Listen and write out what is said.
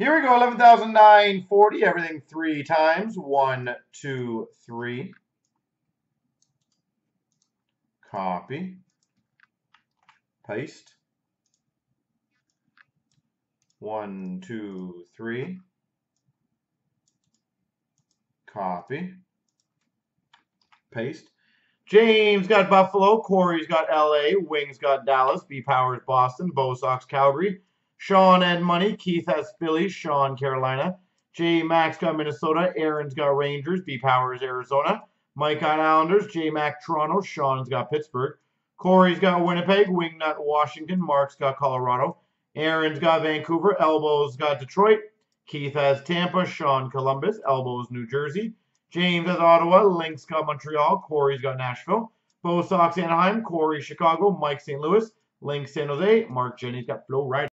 Here we go, 11,940. Everything three times. One, two, three. Copy. Paste. One, two, three. Copy. Paste. James got Buffalo. Corey's got LA. Wings got Dallas. B Powers Boston. Bo Sox Calgary. Sean Edmonton. Keith has Philly. Sean Carolina. J Max got Minnesota. Aaron's got Rangers. B Powers Arizona. Mike got Islanders. J Mac Toronto. Sean's got Pittsburgh. Corey's got Winnipeg. Wingnut Washington. Mark's got Colorado. Aaron's got Vancouver. Elbows got Detroit. Keith has Tampa. Sean Columbus. Elbows New Jersey. James has Ottawa. Link's got Montreal. Corey's got Nashville. Bo Sox Anaheim. Corey Chicago. Mike St. Louis. Link San Jose. Mark Jenny's got Florida.